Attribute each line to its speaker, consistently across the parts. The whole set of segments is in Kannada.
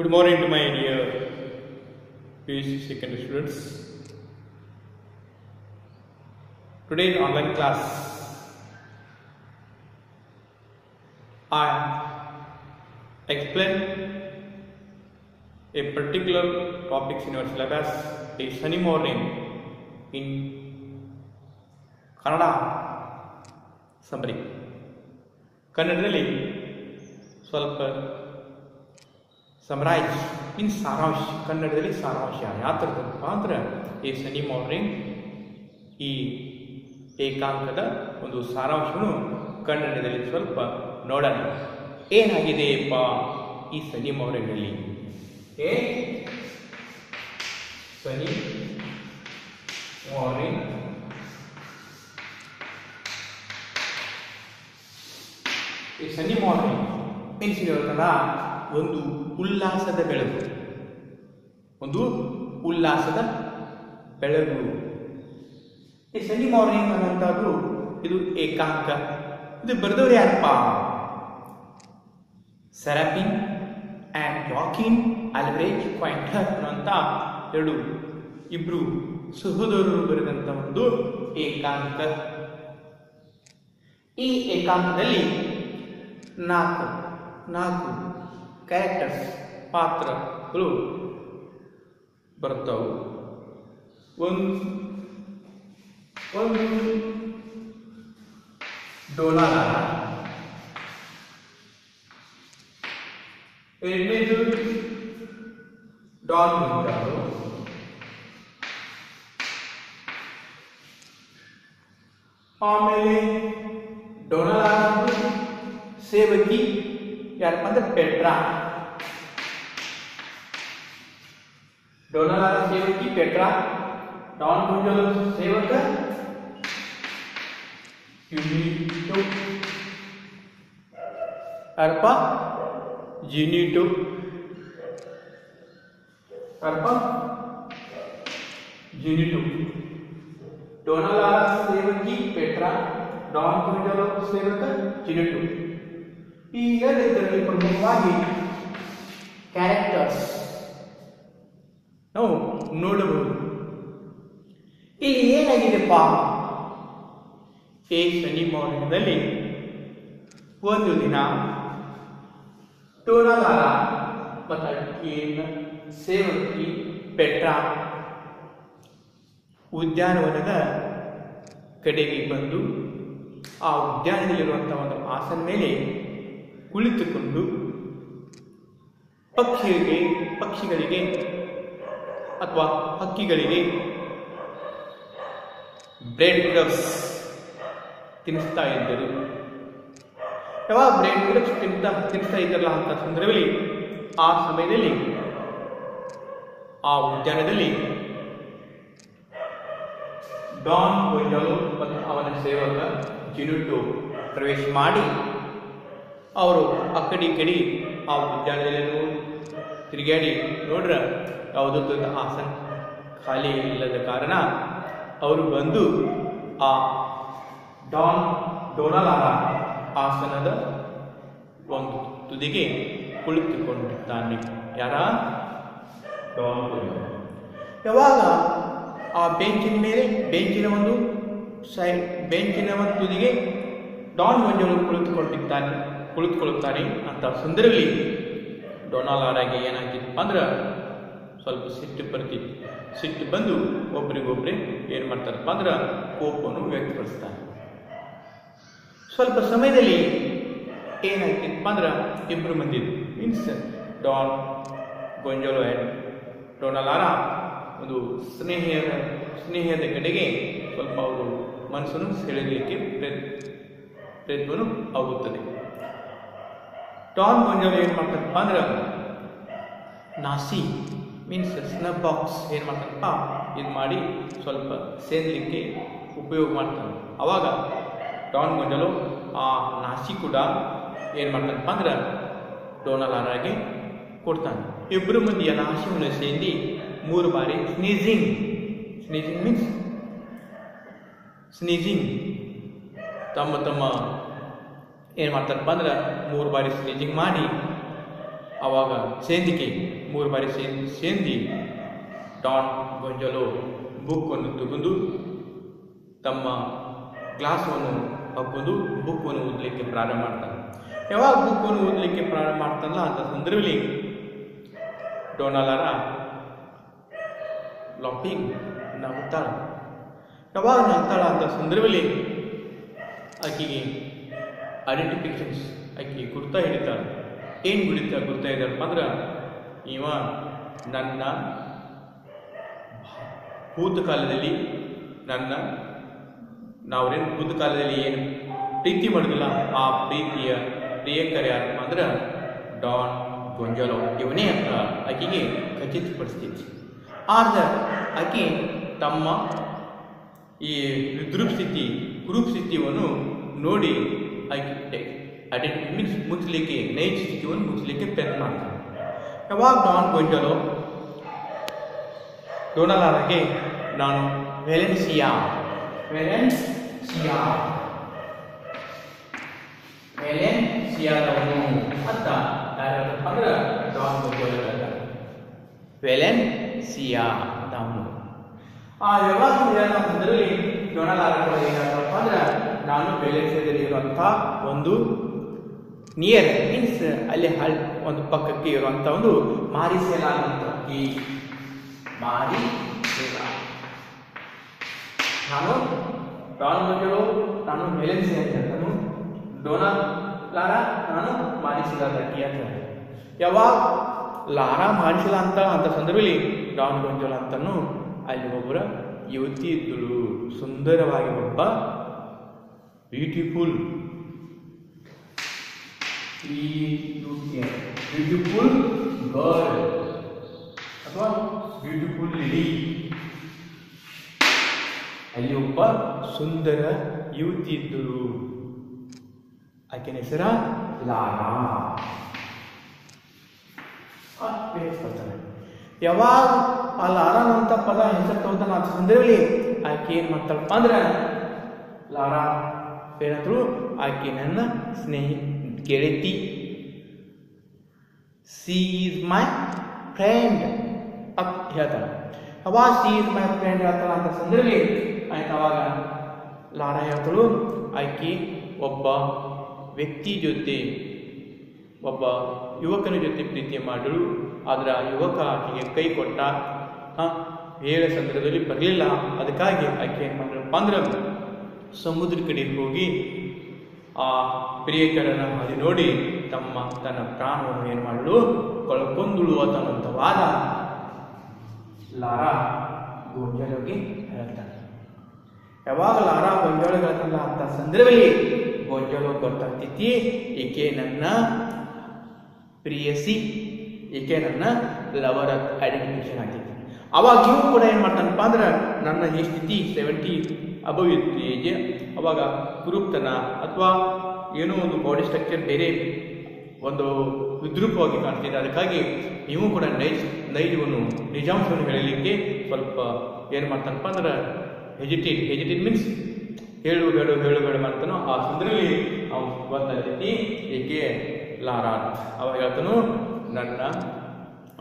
Speaker 1: Good morning to my dear PUC secondary students. Today's online class, I explain a particular topics in your syllabus, a sunny morning in Kannada ಸಂಬರಿ ಕನ್ನಡದಲ್ಲಿ ಸ್ವಲ್ಪ ಸಮರೈಸ್ ಇನ್ ಸಾರಾಂಶ, ಕನ್ನಡದಲ್ಲಿ ಸಾರಾಂಶ ಯಾವ ಥರದಪ್ಪ ಈ ಸನಿ ಮಾರ್ನಿಂಗ್ ಈ ಏಕಾಂಕದ ಒಂದು ಸಾರಾಂಶವನ್ನು ಕನ್ನಡದಲ್ಲಿ ಸ್ವಲ್ಪ ನೋಡೋಣ. ಏನಾಗಿದೆಯಪ್ಪ ಈ ಸನಿ ಮಾರ್ನಿಂಗ್ನಲ್ಲಿ ಏ ಸನಿ ಮಾರ್ನಿಂಗ್ ಈ ಸನಿ ಮಾರ್ನಿಂಗ್ ಮೀನ್ಸ್ ಹೇಳ್ತಾರ ಒಂದು ಉಲ್ಲಾಸದ ಬೆಳಕು. ಒಂದು ಉಲ್ಲಾಸದ ಬೆಳಕು. ಈ ಸಂಜೆ ಮಾರ್ನಿಂಗ್ ಅನ್ನೋಂಥದ್ದು ಇದು ಏಕಾಂಕ ಇದು ಬರೆದವ್ರು ಯಾರಪ್ಪ? ಸೆರಾಪಿನ್ ಆ್ಯಂಡ್ ಜಾಕಿನ್ ಅಲ್ಬ್ರೇಜ್ ಪಾಯಿಂಟ್ ಅನ್ನುವಂಥ ಎರಡು ಇಬ್ರು ಸಹೋದರರು ಬರೆದಂಥ ಒಂದು ಏಕಾಂಕ ಈ ಏಕಾಂಕದಲ್ಲಿ ನಾಲ್ಕು ನಾಲ್ಕು ಕ್ಯಾರೆಕ್ಟರ್ಸ್ ಪಾತ್ರಗಳು ಬರ್ತವೆ ಒಂದು ಒಂದು ಡೋಲಾರ ಎರಡನೇದು ಡಾನ್ ಮುಂಜಾರು ಆಮೇಲೆ ಡೊನಾಲ್ಡ್ ಸೇವಕಿ ಯಾರಪ್ಪ ಅಂದ್ರೆ ಪೆಟ್ರಾ ಡೊನಾಲ್ಡ್ ಸೇವಕಿ ಪೆಟ್ರಾ ಡಾನ್ ಗುಂಜಲ್ ಸೇವಕ ಯುನಿಟು ಅರ್ಪ ಜಿನಿಟು ಅರ್ಪ ಜಿನಿಟು ಡೊನಾಲ್ಡ್ ಸೇವಕಿ ಪೆಟ್ರಾ ಡಾನ್ ಗುಂಜಲ್ ಸೇವಕ ಜಿನಿಟು ಈ ಇದರಲ್ಲಿ ಪ್ರಮುಖವಾಗಿ ಕ್ಯಾರೆಕ್ಟರ್ಸ್ ನಾವು ನೋಡಬಹುದು. ಇಲ್ಲಿ ಏನಾಗಿದೆಪ್ಪ? ಈ ಶನಿ ಮೌಲ್ಯದಲ್ಲಿ ಒಂದು ದಿನ ಟೋನಲಾರ ಮತ್ತು ಸೇವಕಿ ಪೆಟ್ರಾ ಉದ್ಯಾನವನದ ಕಡೆಗೆ ಬಂದು ಆ ಉದ್ಯಾನದಲ್ಲಿರುವಂಥ ಒಂದು ಆಸನ ಮೇಲೆ ಕುಳಿತುಕೊಂಡು ಪಕ್ಷಿಗಳಿಗೆ ಪಕ್ಷಿಗಳಿಗೆ ಅಥವಾ ಹಕ್ಕಿಗಳಿಗೆ ಬ್ರೆಡ್ ಕ್ರಬ್ಸ್ ತಿನ್ನಿಸ್ತಾ ಇದ್ದರು. ಯಾವಾಗ ಬ್ರೆಡ್ ಕ್ರಬ್ಸ್ ತಿಂತ ತಿನ್ನಿಸ್ತಾ ಇದ್ದಲ್ಲ ಅಂತ ಸಂದರ್ಭದಲ್ಲಿ, ಆ ಸಮಯದಲ್ಲಿ, ಆ ಉದ್ಯಾನದಲ್ಲಿ ಡಾನ್ ಕೊಯ್ಲು ಮತ್ತು ಅವನ ಸೇವಕ ಜಿನುಟ್ಟು ಪ್ರವೇಶ ಮಾಡಿ, ಅವರು ಆ ಕಡಿ ಆ ಉದ್ಯಾನದಲ್ಲಿ ತಿರುಗಾಡಿ ನೋಡ್ರ, ಯಾವುದೋ ಆಸನ ಖಾಲಿ ಇಲ್ಲದ ಕಾರಣ ಅವರು ಬಂದು ಆ ಡಾನ್ ಡೋನಲಾರ ಆಸನದ ಒಂದು ತುದಿಗೆ ಕುಳಿತುಕೊಂಡಿದ್ದಾನೆ. ಯಾರ? ಡಾನ್ ಯಾವಾಗ ಆ ಬೆಂಚಿನ ಮೇಲೆ, ಬೆಂಚಿನ ಒಂದು ಸೈ, ಬೆಂಚಿನ ಒಂದು ತುದಿಗೆ ಡಾನ್ ಮಂಜು ಕುಳಿತುಕೊಂಡಿದ್ದಾನೆ, ಕುಳಿತುಕೊಳ್ಳುತ್ತಾನೆ ಅಂತ ಸಂದರ್ಭದಲ್ಲಿ ಡೊನಾಲಾರಾಗೆ ಏನಾಗ್ತಿತ್ತು ಅಂದ್ರೆ ಸ್ವಲ್ಪ ಸಿಟ್ಟು ಬರ್ತಿತ್ತು. ಸಿಟ್ಟು ಬಂದು ಒಬ್ರಿಗೊಬ್ರಿ ಏನು ಮಾಡ್ತಾರಪ್ಪ ಅಂದ್ರೆ ಕೋಪವನ್ನು ವ್ಯಕ್ತಪಡಿಸ್ತಾರೆ. ಸ್ವಲ್ಪ ಸಮಯದಲ್ಲಿ ಏನಾಗ್ತಿತ್ತಪ್ಪ ಅಂದ್ರೆ ಇಬ್ಬರು ಮಂದಿ ಮೀನ್ಸ್ ಡಾನ್ ಗೊಂಜೋಲೋ ಆ್ಯಂಡ್ ಡೊನಾಲಾರ ಒಂದು ಸ್ನೇಹದ ಸ್ನೇಹದ ಕಡೆಗೆ ಸ್ವಲ್ಪ ಅವರು ಮನಸ್ಸನ್ನು ಸೆಳೆಯಲಿಕ್ಕೆ ಪ್ರಯತ್ನವನ್ನು ಆಗುತ್ತದೆ. ಡಾನ್ ಗೊಂಜೋಲೋ ಏನು ಮಾಡ್ತಾರಪ್ಪ ಅಂದ್ರೆ, ನಾಸಿ ಮೀನ್ಸ್ ಸ್ನಬ್ ಬಾಕ್ಸ್ ಏನು ಮಾಡ್ತಾರಪ್ಪ ಇದು ಮಾಡಿ ಸ್ವಲ್ಪ ಸೇದಲಿಕ್ಕೆ ಉಪಯೋಗ ಮಾಡ್ತಾರೆ ಆವಾಗ ಡಾನ್ ಗೊಂಜಲು ಆ ನಾಸಿ ಕೂಡ ಏನು ಮಾಡ್ತಾನಪ್ಪ ಅಂದ್ರೆ ಡೋನಲಾರಾಗೆ ಕೊಡ್ತಾನೆ. ಇಬ್ಬರು ಮಂದಿಯ ನಾಶವನ್ನು ಸೇರಿ ಮೂರು ಬಾರಿ ಸ್ನೀಜಿಂಗ್ ಸ್ನೀಜಿಂಗ್ ಮೀನ್ಸ್ ಸ್ನೀಜಿಂಗ್ ತಮ್ಮ ತಮ್ಮ ಏನು ಮಾಡ್ತಾರಪ್ಪ ಅಂದ್ರೆ ಮೂರು ಬಾರಿ ಸ್ನೀಜಿಂಗ್ ಮಾಡಿ ಆವಾಗ ಸೇಂದಿಕೆ ಮೂರು ಬಾರಿ ಸೇನ್, ಸೇಂದಿ, ಡಾನ್ ಗೊಂಜಲೋ ಬುಕ್ಕನ್ನು ತಗೊಂಡು, ತಮ್ಮ ಗ್ಲಾಸವನ್ನು ಹಾಕೊಂಡು ಬುಕ್ಕನ್ನು ಓದಲಿಕ್ಕೆ ಪ್ರಾರಂಭ ಮಾಡ್ತಾನೆ ಯಾವಾಗ ಬುಕ್ಕನ್ನು ಓದಲಿಕ್ಕೆ ಪ್ರಾರಂಭ ಮಾಡ್ತಾನಲ್ಲ, ಅಂತ ಸಂದರ್ಭದಲ್ಲಿ ಡೊನಾಲಾರ ಲಾಪಿಂಗ್ ನಗುತ್ತಾಳ. ಯಾವಾಗ ನಗ್ತಾಳ ಅಂತ ಸಂದರ್ಭದಲ್ಲಿ ಆಕೆಗೆ ಐಡೆಂಟಿಫಿಕೇಶನ್ಸ್ ಆಕೆ ಗುರ್ತ ಹಿಡಿತಾಳೆ. ಏನು ಗುಡಿತ ಗುರ್ತ ಇದ್ದಾರಪ್ಪ ಅಂದ್ರೆ, ಇವ ನನ್ನ ಭೂತಕಾಲದಲ್ಲಿ ನನ್ನ, ನಾವ್ರೇನು ಭೂತಕಾಲದಲ್ಲಿ ಏನು ಪ್ರೀತಿ ಮಾಡಿದಿಲ್ಲ, ಆ ಪ್ರೀತಿಯ ಪ್ರಿಯಕರ ಯಾರಪ್ಪ ಅಂದ್ರೆ, ಡಾನ್ ಗೊಂಜಾಲೋ. ಇವನೇ ಅಂತ ಆಕೆಗೆ ಖಚಿತಪಡಿಸ್ತಿತ್ತು ಆದ್ರೆ ಆಕೆ ತಮ್ಮ ಈ ವಿದ್ರೂಪ್ ಸ್ಥಿತಿ ಗ್ರೂಪ್ ಸ್ಥಿತಿಯನ್ನು ನೋಡಿ ಆಕೆ ಐಡೆಂಟಿ ಮೀನ್ಸ್ ಮುಚ್ಚಲಿಕ್ಕೆ ನೈಜ ಸ್ಥಿತಿಯನ್ನು ಮುಚ್ಚಲಿಕ್ಕೆ ಪ್ರಯತ್ನ ಮಾಡ್ತಾನೆ ಯಾವಾಗ ಡಾನ್ ಗೊಂಜಾಲೋ ಡೋನಲಾರಗೆ ನಾನು ವೆಲೆನ್ಸಿಯಾ? ವೆಲೆನ್ಸಿಯಾ? ವೆಲೆನ್ಸಿಯಾದವನು ಅಂತ ಯಾರಪ್ಪ ಅಂದ್ರೆ ಡಾನ್ ಗೊಂಜಾಲೋ ವೆಲೆನ್ಸಿಯಾ ಅಂತ ಆ ವ್ಯವಹಾರ ಹೇಳೋ ಸಂದರ್ಭದಲ್ಲಿ ಡೊನಾಲ್ಡ್ ಏನಪ್ಪ ಅಂದ್ರೆ ನಾನು ವೆಲೆನ್ಸಿಯಾದಲ್ಲಿ ಇರುವಂಥ ಒಂದು ನಿಯರ್ ಮೀನ್ಸ್ ಅಲ್ಲಿ ಹಳ್ ಒಂದು ಪಕ್ಕಕ್ಕೆ ಇರುವಂಥ ಒಂದು ಮಾರಿಸೆಲಾ ಅಂತ ಈ ಮಾರಿ ನಾನು ಪ್ರಾರಂಭಗಳು ನಾನು ವೆಲೆನ್ಸಿ ಅಂತ ಡೊನಾಲ್ಡ್ ಲಾರಾ, ನಾನು ಮಾರಿಸಿದ ತಟ್ಟಿ ಅಂತ ಯಾವಾಗ ಲಾರಾ ಮಾಡಿಸಿಲ್ಲ ಅಂತ ಅಂತ ಸಂದರ್ಭದಲ್ಲಿ ಡಾನ್ ಗೊಂಜೋಲ ಅಂತನೂ ಅಲ್ಲಿ ಒಬ್ಬರ ಯುವತಿ ಇದ್ದಳು. ಸುಂದರವಾಗಿ ಒಬ್ಬ ಬ್ಯೂಟಿಫುಲ್ ಬ್ಯೂಟಿಫುಲ್ girl. ಅಥವಾ ಬ್ಯೂಟಿಫುಲ್ ಲೇಡಿ ಅಲ್ಲಿ ಒಬ್ಬ ಸುಂದರ ಯುವತಿ ಇದ್ದರು. ಆಕೆನ ಹೆಸರ ಲಾರಾ ಯಾವಾಗ ಆ ಲಾರಾ ಅಂತ ಪದ ಹೆಸರು ತಗೋತಾನ ಆ ಸಂದರ್ಭದಲ್ಲಿ ಆಕೆ ಏನ್ ಮಾಡ್ತಾಳಪ್ಪ ಅಂದ್ರೆ ಲಾರಾ ಏನಂತಳು ಆಕೆ ನನ್ನ ಸ್ನೇಹಿ ಗೆಳತಿ ಸಿ ಈಸ್ ಮೈ ಫ್ರೆಂಡ್ ಅಪ್ಪ ಹೇಳ್ತಾಳೆ ಅವಾಗ ಸಿ ಈಸ್ ಮೈ ಫ್ರೆಂಡ್ ಹೇಳ್ತಾಳ ಅಂತ ಸಂದರ್ಭದಲ್ಲಿ ಆಯ್ತು ಅವಾಗ ಲಾರಾ ಹೇಳ್ತಾಳು ಆಕೆ ಒಬ್ಬ ವ್ಯಕ್ತಿ ಜೊತೆ ಒಬ್ಬ ಯುವಕನ ಜೊತೆ ಪ್ರೀತಿ ಮಾಡಲು ಆದರೆ ಆ ಯುವಕ ಆಕೆಗೆ ಕೈ ಕೊಟ್ಟ. ಆ, ಹೇಳ ಸಂದರ್ಭದಲ್ಲಿ ಬರಲಿಲ್ಲ. ಅದಕ್ಕಾಗಿ ಆಕೆ ಏನು ಮಾಡಿದ್ರಪ್ಪ ಅಂದ್ರೆ ಸಮುದ್ರ ಕಡೆ ಹೋಗಿ ಆ ಪ್ರಿಯಕರನ ಅಲ್ಲಿ ನೋಡಿ ತಮ್ಮ ತನ್ನ ಪ್ರಾಣವನ್ನು ಏನು ಮಾಡಲು? ಕಳ್ಕೊಂಡುಳು ಅನ್ನುವಂಥ ವಾದ ಲಾರಾ ಗೊಂಜಾಲೋಗಿ ಹೇಳ್ತಾನೆ ಯಾವಾಗ ಲಾರಾ ಗೊಂಜಾಳು ಅಂತ ಸಂದರ್ಭದಲ್ಲಿ ಗೊಂಜಾಲು ಗೊತ್ತಾಗ್ತೈತಿ ಏಕೆ ನನ್ನ ಪ್ರಿಯಸಿ, ಏಕೆ ನನ್ನ ಲವರ್ ಐಡೆಂಟಿಫಿಕೇಶನ್ ಆಗ್ತೈತಿ ಅವಾಗ ಇವು ಕೂಡ ಏನು ಮಾಡ್ತಾನಪ್ಪ ಅಂದ್ರೆ, ನನ್ನ ಈ ಸ್ಥಿತಿ ಸೆವೆಂಟಿ ಹೇಗೆ ಅವಾಗ ಕುರುಪ್ತನ ಅಥವಾ ಏನೋ ಒಂದು ಬಾಡಿ ಸ್ಟ್ರಕ್ಚರ್ ಬೇರೆ ಒಂದು ವಿದ್ರೂಪವಾಗಿ ಕಾಣ್ತಿದೆ. ಅದಕ್ಕಾಗಿ ನೀವು ಕೂಡ ನೈಜ್ ನೈಜವನ್ನು, ನಿಜಾಂಶವನ್ನು ಹೇಳಲಿಕ್ಕೆ ಸ್ವಲ್ಪ ಏನು ಮಾಡ್ತಾನಪ್ಪ ಅಂದ್ರೆ ಹೆಜಿಟೇಟ್ ಹೆಜಿಟೇಟ್ ಮೀನ್ಸ್ ಹೇಳು ಹೇಳು ಹೇಳು ಹೇಳು ಮಾಡ್ತಾನೋ ಆ ಸಂದರ್ಭದಲ್ಲಿ ಅವನು ಗೊತ್ತಾಗ್ತೈತಿ ಏಕೆ ಲಾರಾ ಅವಾಗ ಹೇಳ್ತಾನು, ನನ್ನ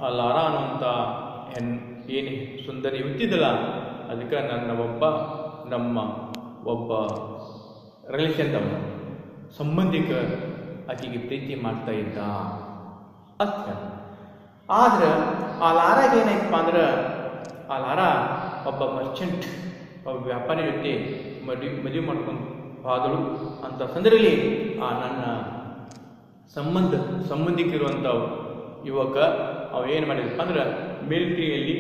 Speaker 1: ಆ ಲಾರಾ ಅನ್ನುವಂಥ ಏನು ಸುಂದರಿ ಹುಟ್ಟಿದ್ದಲ್ಲ ಅದಕ್ಕೆ ನನ್ನ ಒಬ್ಬ ನಮ್ಮ ಒಬ್ಬ ರಿಲೇಷನ್ದವನು ಸಂಬಂಧಿಕ ಆಕೆಗೆ ಪ್ರೀತಿ ಮಾಡ್ತಾ ಇದ್ದ. ಅತ್ತ. ಆದ್ರೆ ಆ ಲಾರಾಗ ಏನಾಯ್ತಪ್ಪ ಅಂದ್ರೆ ಆ ಲಾರ ಒಬ್ಬ ಮರ್ಚೆಂಟ್ ಒಬ್ಬ ವ್ಯಾಪಾರಿ ಜೊತೆ ಮದುವೆ ಮದುವೆ ಮಾಡ್ಕೊಂಡು ಹೋದಳು ಅಂತ ಸಂದರ್ಭದಲ್ಲಿ ಆ ನನ್ನ ಸಂಬಂಧ ಸಂಬಂಧಿಕಿರುವಂಥ ಯುವಕ, ಅವ ಏನು ಮಾಡಿದಪ್ಪ ಅಂದ್ರೆ ಮಿಲಿಟ್ರಿಯಲ್ಲಿ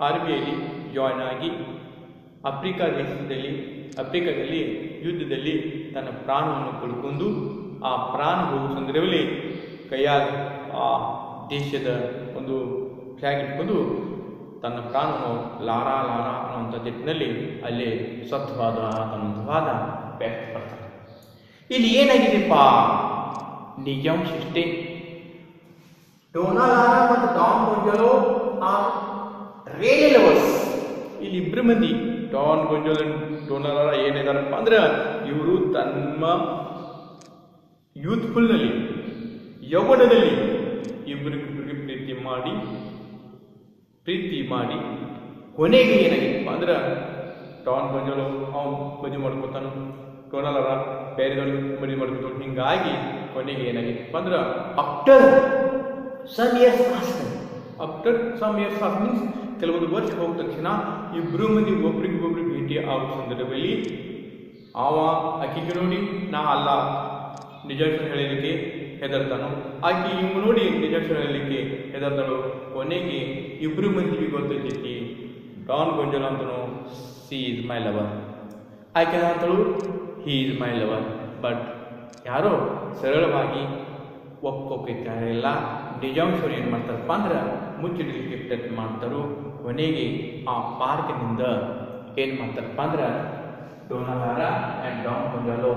Speaker 1: ಆರ್ಮಿಯಲ್ಲಿ ಜಾಯ್ನ್ ಆಗಿ ಆಫ್ರಿಕಾ ದೇಶದಲ್ಲಿ ಆಫ್ರಿಕಾದಲ್ಲಿ ಯುದ್ಧದಲ್ಲಿ ತನ್ನ ಪ್ರಾಣವನ್ನು ಕಳ್ಕೊಂಡು ಆ ಪ್ರಾಣ ಹೋಗುವ ಸಂದರ್ಭದಲ್ಲಿ ಕೈಯಾಗ ಆ ದೇಶದ ಒಂದು ಫ್ಲಾಗ್ ಇಟ್ಕೊಂಡು ತನ್ನ ಪ್ರಾಣವನ್ನು ಲಾರಾ ಲಾರಾ ಅನ್ನುವಂಥ ನಿಟ್ಟಿನಲ್ಲಿ ಅಲ್ಲಿ ಸತ್ವಾದ ಅನ್ನುವಂಥ ವಾದ ವ್ಯಕ್ತಪಡ್ತಾರೆ ಇಲ್ಲಿ ಏನಾಗಿದೆಪ್ಪ ನಿಜಾಂಶ ಇಷ್ಟೇ ಡೋನಾಲಾರ ಮತ್ತು ಟಾಮ್ ಆ ಲವರ್ಸ್ ಇಲ್ಲಿ ಇಬ್ಬರು ಮಂದಿ ಡಾನ್ ಗೊಂಜೋಲ್ ಡೋನಾರ ಏನಿದಾರಪ್ಪ ಅಂದ್ರೆ ಇವರು ತಮ್ಮ ಯೂತ್ಫುಲ್ನಲ್ಲಿ, ಯೌವನದಲ್ಲಿ ಇಬ್ಬರಿಗಿಬ್ಬರಿಗೆ ಪ್ರೀತಿ ಮಾಡಿ ಪ್ರೀತಿ ಮಾಡಿ ಕೊನೆಗೆ ಏನಾಗಿತ್ತಪ್ಪ ಅಂದ್ರೆ ಡಾನ್ ಗೊಂಜೋಲ್ ಅವನು ಮದುವೆ ಮಾಡ್ಕೊತಾನು. ಟೋನಲರ ಬೇರೆದವ್ರು ಮದುವೆ ಮಾಡ್ಕೊತಾನು ಹಿಂಗಾಗಿ ಕೊನೆಗೆ ಏನಾಗಿತ್ತಪ್ಪ ಅಂದ್ರೆ after some years after some years of means ಕೆಲವೊಂದು ವರ್ಷ ಹೋದ ತಕ್ಷಣ ಇಬ್ಬರು ಮಂದಿ ಒಬ್ರಿಗೊಬ್ರು ಭೇಟಿ ಆಗೋ ಸಂದರ್ಭದಲ್ಲಿ ಅವ ಆಕೆಗೆ ನೋಡಿ, ನಾ ಅಲ್ಲ. ನಿಜಾಕ್ಷರ ಹೇಳಲಿಕ್ಕೆ ಹೆದರ್ತಾನೋ. ಆಕೆ ಇವ್ ನೋಡಿ ನಿಜಾಕ್ಷರ ಹೇಳಲಿಕ್ಕೆ ಹೆದರ್ತಾಳು. ಕೊನೆಗೆ ಮಂದಿ ಮಂದಿಗೆ ಗೊತ್ತೈತಿ ಡಾನ್ ಗೊಂಜಲ ಅಂತನು, ಸಿ ಇಸ್ ಮೈ ಲವರ್. ಆಕೆ ಅಂತಳು he is my lover. But ಯಾರೋ ಸರಳವಾಗಿ ಒಪ್ಕೋಕಿಲ್ಲ ನಿಜಾಂಶವ್ರು ಏನು ಮಾಡ್ತಾರಪ್ಪ ಅಂದ್ರೆ ಮುಚ್ಚಿಡಲಿಕ್ಕೆ ಪ್ರಯತ್ನ ಮಾಡ್ತಾರೋ, ಕೊನೆಗೆ ಆ ಪಾರ್ಕ್ನಿಂದ ಏನು ಮಾಡ್ತಾರಪ್ಪ ಅಂದ್ರೆ, Dona Lara and Don Gonzalo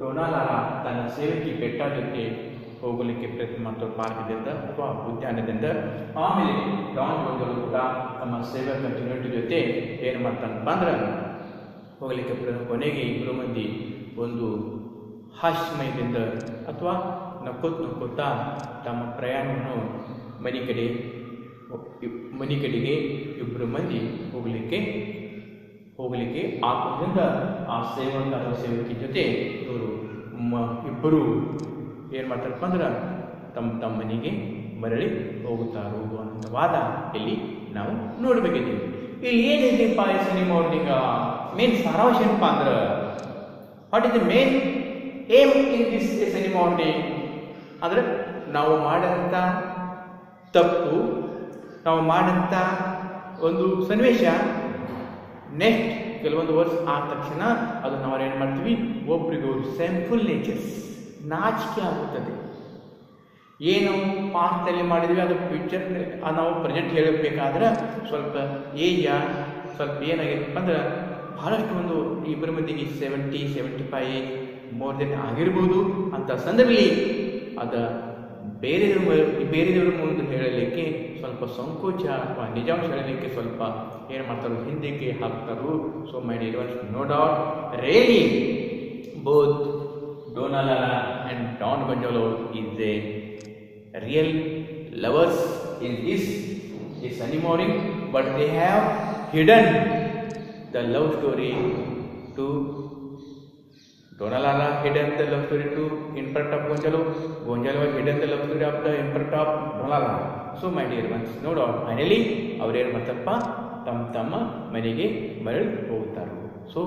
Speaker 1: Dona Lara ತನ್ನ ಸೇವಕಿ ಬೆಟ್ಟಕ್ಕೆ ಹೋಗಲಿಕ್ಕೆ ಪ್ರಯತ್ನ ಮಾಡ್ತಾರೆ ಪಾರ್ಕ್ದಿಂದ ಅಥವಾ ಉದ್ಯಾನದಿಂದ. ಆಮೇಲೆ ಡಾನ್ ಗೊಂಜಾಲೋ ಕೂಡ ತಮ್ಮ ಸೇವಕ ಟಿನೋಟಿ ಜೊತೆ ಏನು ಮಾಡ್ತಾನಪ್ಪ ಅಂದ್ರೆ, ಹೋಗಲಿಕ್ಕೆ ಪ್ರಯತ್ನ ಕೊನೆಗೆ ಇಬ್ಬರು ಮಂದಿ ಒಂದು ಹಾಸ್ಯಮಯದಿಂದ ಅಥವಾ ನಕ್ಕೋತ್ ನಕ್ಕೋತಾ ತಮ್ಮ ಪ್ರಯಾಣವನ್ನು ಮನೆ ಕಡೆ ಮನೆ ಕಡೆಗೆ ಇಬ್ಬರು ಮಂದಿ ಹೋಗಲಿಕ್ಕೆ ಹೋಗಲಿಕ್ಕೆ ಆದ್ದರಿಂದ ಆ ಸೇವಕ ಅಥವಾ ಸೇವಕಿ ಜೊತೆ ಇವರು ಮ, ಇಬ್ಬರು ಏನು ಮಾಡ್ತಾರಪ್ಪ ಅಂದ್ರೆ ತಮ್ಮ ತಮ್ಮ ಮನೆಗೆ ಮರಳಿ ಹೋಗುತ್ತಾರೆ ಅನ್ನೋ ವಾದ ಇಲ್ಲಿ ನಾವು ನೋಡಬೇಕಿದ್ದೀವಿ ಇಲ್ಲಿ ಏನಿದೆಪ್ಪ ಈ ಸಿನಿಮಾ ಅವ್ರದೀಗ? ಮೇನ್ ಸಾರಾಂಶ ಏನಪ್ಪ ಅಂದ್ರೆ what is the main aim in this cinema ಅವ್ರಿಗೆ ಅಂದ್ರೆ ನಾವು ಮಾಡಿದಂಥ ತಪ್ಪು ನಾವು ಮಾಡಿದಂಥ ಒಂದು ಸನ್ನಿವೇಶ ನೆಕ್ಸ್ಟ್ ಕೆಲವೊಂದು ವರ್ಷ ಆದ ತಕ್ಷಣ ಅದು ನಾವು ಏನು ಮಾಡ್ತೀವಿ. ಒಬ್ರಿಗೊಬ್ರು ಸೆಂಫುಲ್ ನೇಚರ್ಸ್ ನಾಚಿಕೆ ಆಗುತ್ತದೆ. ಏನು ಪಾಸ್ಟಲ್ಲಿ ಮಾಡಿದ್ವಿ, ಅದು ಫ್ಯೂಚರ್ ನಾವು ಪ್ರೆಸೆಂಟ್ ಹೇಳಬೇಕಾದ್ರೆ ಸ್ವಲ್ಪ ಏಜ ಸ್ವಲ್ಪ ಏನಾಗಿದೆ ಅಂದ್ರೆ ಬಹಳಷ್ಟು ಒಂದು ಇಬ್ಬರ ಮಂದಿಗೆ seventy seventy age more than ಆಗಿರ್ಬೋದು. ಅಂತ ಸಂದರ್ಭದಲ್ಲಿ ಅದ ಬೇರೆದವ್ರ ಬೇರೆದವ್ರ ಮುಂದೆ ಹೇಳಲಿಕ್ಕೆ ಸ್ವಲ್ಪ ಸಂಕೋಚ ಅಥವಾ ನಿಜಾಂಶ ಹೇಳಲಿಕ್ಕೆ ಸ್ವಲ್ಪ ಏನು ಮಾಡ್ತಾರೋ ಹಿಂದಕ್ಕೆ ಹಾಕ್ತಾರೋ. So my dear no doubt really both ಡೋನಾಲಾಲ and Don Gonzalo is a real lovers in this is morning but they have hidden the love story to Donalala hidden the story to in front of Gonjalo. Gonjalo hidden the story of the in front of Donalala. So my dear ones, no doubt, finally ಅವರೇನು ಮಾಡ್ತಾರಪ್ಪ ತಮ್ಮ ತಮ್ಮ ಮನೆಗೆ ಮರಳಿ ಹೋಗ್ತಾರೆ ಸೊ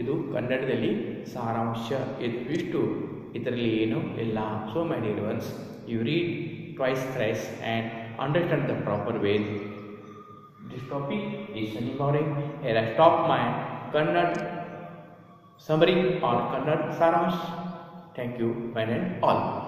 Speaker 1: ಇದು ಕನ್ನಡದಲ್ಲಿ ಸಾರಾಂಶ ಇದು ಇಷ್ಟು ಇದರಲ್ಲಿ ಏನು ಇಲ್ಲ so my dear once you read twice thrice and understand the proper way this topic is sunny morning I stop my Kannada summary or Kannada saransh. Thank you, one and all.